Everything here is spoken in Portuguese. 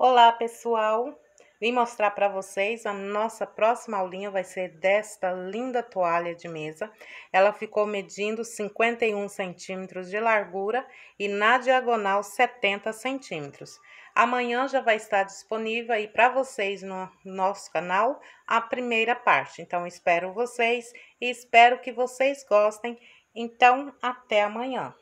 Olá, pessoal! Vim mostrar para vocês a nossa próxima aulinha vai ser desta linda toalha de mesa. Ela ficou medindo 51 centímetros de largura e na diagonal 70 centímetros. Amanhã já vai estar disponível aí para vocês no nosso canal a primeira parte. Então, espero vocês e espero que vocês gostem. Então, até amanhã.